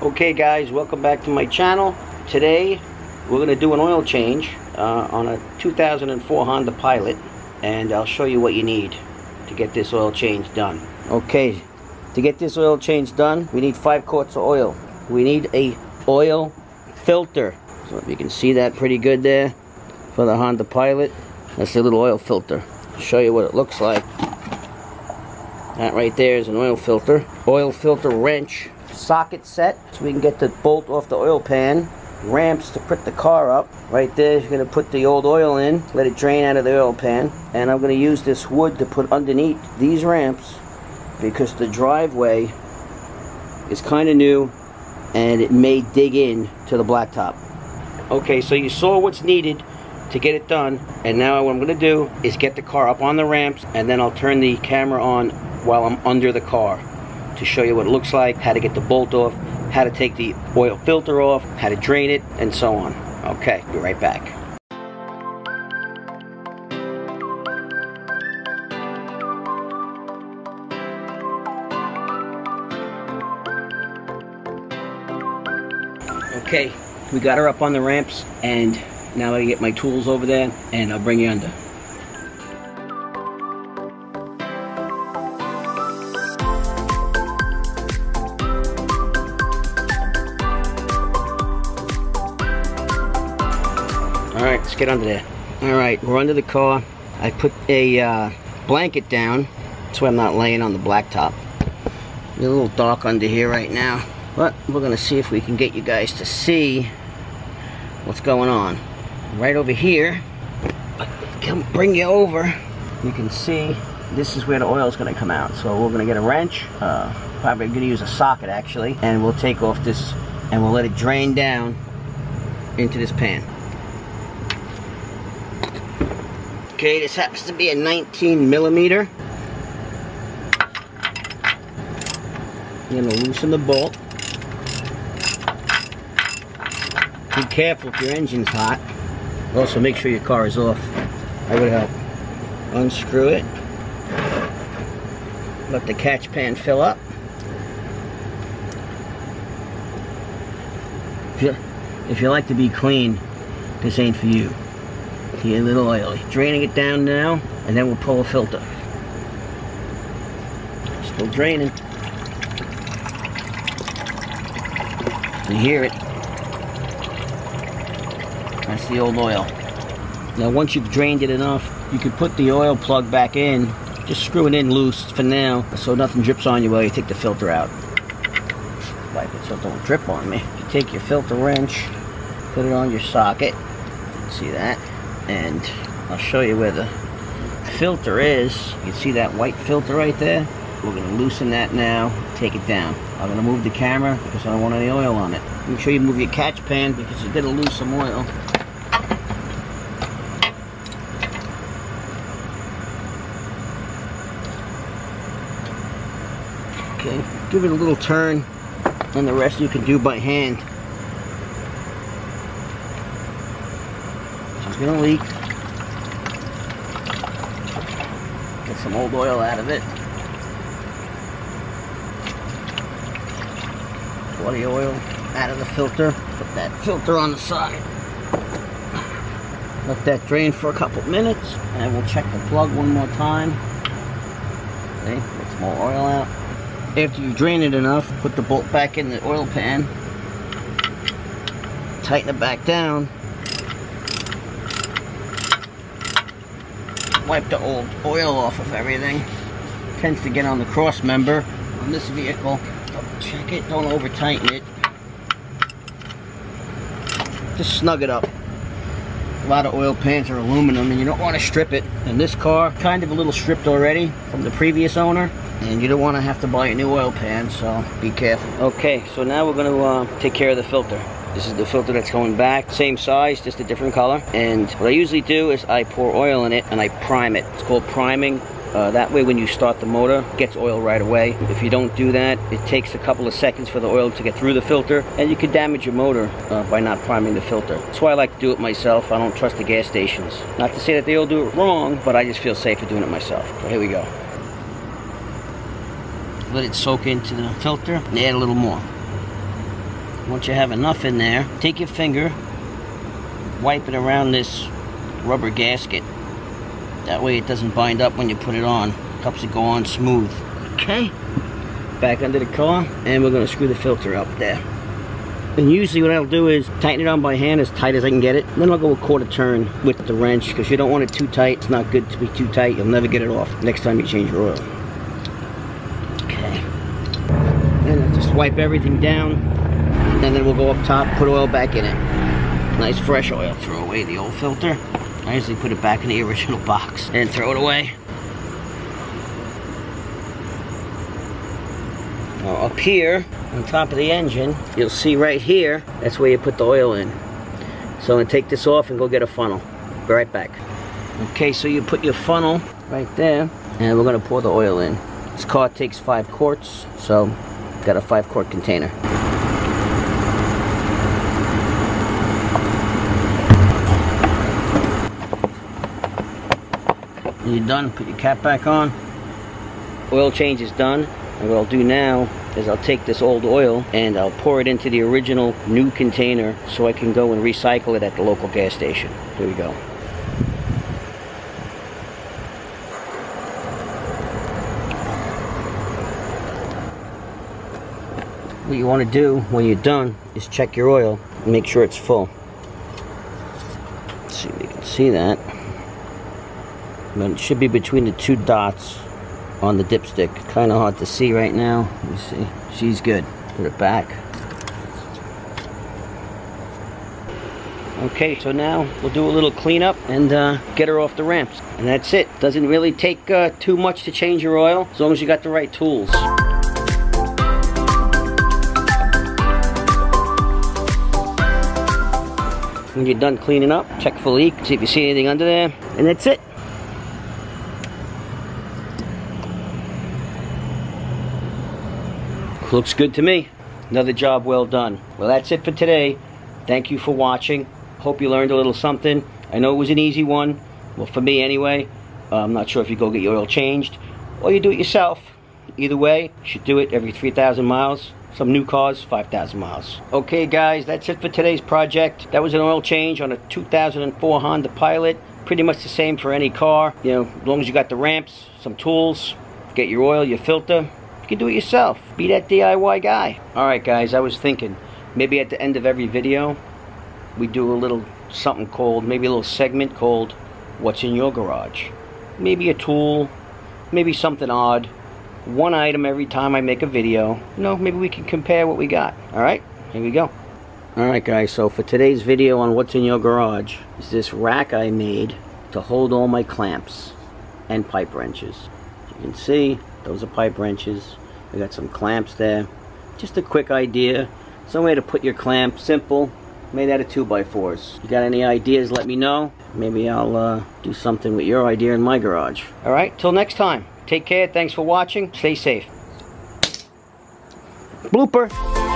Okay guys, welcome back to my channel. Today we're going to do an oil change uh, on a 2004 Honda Pilot and I'll show you what you need to get this oil change done. Okay, to get this oil change done we need 5 quarts of oil. We need a oil filter. So if you can see that pretty good there for the Honda Pilot. That's the little oil filter. I'll show you what it looks like. That right there is an oil filter. Oil filter wrench socket set so we can get the bolt off the oil pan ramps to put the car up. Right there you're going to put the old oil in let it drain out of the oil pan. And I'm going to use this wood to put underneath these ramps because the driveway is kind of new and it may dig in to the blacktop. Okay so you saw what's needed to get it done. And now what I'm going to do is get the car up on the ramps and then I'll turn the camera on while I'm under the car to show you what it looks like, how to get the bolt off, how to take the oil filter off, how to drain it, and so on. Okay, be right back. Okay, we got her up on the ramps, and now I get my tools over there, and I'll bring you under. Alright, let's get under there. Alright, we're under the car. I put a uh, blanket down. That's why I'm not laying on the blacktop. A little dark under here right now. But we're going to see if we can get you guys to see what's going on. Right over here, come bring you over. You can see this is where the oil is going to come out. So we're going to get a wrench. Uh, probably going to use a socket actually. And we'll take off this and we'll let it drain down into this pan. Okay, this happens to be a 19 millimeter. I'm gonna loosen the bolt. Be careful if your engine's hot. Also, make sure your car is off. I would help. Unscrew it. Let the catch pan fill up. If you, if you like to be clean, this ain't for you. See, a little oily. Draining it down now, and then we'll pull a filter. Still draining. You hear it. That's the old oil. Now once you've drained it enough, you can put the oil plug back in. Just screw it in loose for now, so nothing drips on you while you take the filter out. Wipe it so it don't drip on me. You take your filter wrench, put it on your socket. See that? And I'll show you where the filter is. You can see that white filter right there? We're to loosen that now, take it down. I'm to move the camera because I don't want any oil on it. Make sure you move your catch pan because you're to lose some oil. Okay, give it a little turn and the rest you can do by hand. Gonna leak. Get some old oil out of it. Bloody oil out of the filter. Put that filter on the side. Let that drain for a couple minutes and we'll check the plug one more time. Okay, get some more oil out. After you drain it enough, put the bolt back in the oil pan. Tighten it back down wipe the old oil off of everything. Tends to get on the cross member on this vehicle. Check it, don't over tighten it. Just snug it up. A lot of oil pans are aluminum and you don't want to strip it. And this car, kind of a little stripped already from the previous owner. And you don't want to have to buy a new oil pan, so be careful. Okay, so now we're going to uh, take care of the filter. This is the filter that's going back. Same size, just a different color. And what I usually do is I pour oil in it and I prime it. It's called priming. Uh, that way when you start the motor, it gets oil right away. If you don't do that, it takes a couple of seconds for the oil to get through the filter and you could damage your motor uh, by not priming the filter. That's why I like to do it myself. I don't trust the gas stations. Not to say that they all do it wrong, but I just feel safer doing it myself. So here we go. Let it soak into the filter and add a little more. once you have enough in there, take your finger, wipe it around this rubber gasket. That way it doesn't bind up when you put it on. Helps it go on smooth. Okay. Back under the car, and we're gonna screw the filter up there. And usually what I'll do is tighten it on by hand as tight as I can get it. Then I'll go a quarter turn with the wrench because you don't want it too tight. It's not good to be too tight. You'll never get it off next time you change your oil. Okay. And I'll just wipe everything down. And then we'll go up top, put oil back in it. Nice fresh oil. Throw away the old filter. I usually put it back in the original box and throw it away. Now up here, on top of the engine, you'll see right here, that's where you put the oil in. So I'm gonna take this off and go get a funnel. Be right back. Okay, so you put your funnel right there, and we're gonna pour the oil in. This car takes five quarts, so got a five quart container. When you're done, put your cap back on. Oil change is done. And what I'll do now is I'll take this old oil and I'll pour it into the original new container so I can go and recycle it at the local gas station. Here we go. What you want to do when you're done is check your oil and make sure it's full. Let's see if you can see that. But it should be between the two dots on the dipstick. Kind of hard to see right now. Let me see. She's good. Put it back. Okay, so now we'll do a little cleanup and uh, get her off the ramps. And that's it. Doesn't really take uh, too much to change your oil, as long as you got the right tools. When you're done cleaning up, check for leak, see if you see anything under there, and that's it. Looks good to me. Another job well done. Well, that's it for today. Thank you for watching. Hope you learned a little something. I know it was an easy one. Well, for me anyway. Uh, I'm not sure if you go get your oil changed or you do it yourself. Either way, you should do it every 3,000 miles. Some new cars, 5,000 miles. Okay, guys, that's it for today's project. That was an oil change on a 2004 Honda Pilot. Pretty much the same for any car. You know, as long as you got the ramps, some tools, get your oil, your filter, you can do it yourself. Be that DIY guy. Alright guys, I was thinking, maybe at the end of every video, we do a little something called, maybe a little segment called, What's in Your Garage? Maybe a tool, maybe something odd. One item every time I make a video. You know, maybe we can compare what we got. Alright, here we go. Alright guys, so for today's video on What's in Your Garage, is this rack I made to hold all my clamps and pipe wrenches. You can see, those are pipe wrenches. We got some clamps there. Just a quick idea. Some way to put your clamp. Simple. Made out of 2x4s. You got any ideas, let me know. Maybe I'll uh, do something with your idea in my garage. Alright, till next time. Take care. Thanks for watching. Stay safe. Blooper.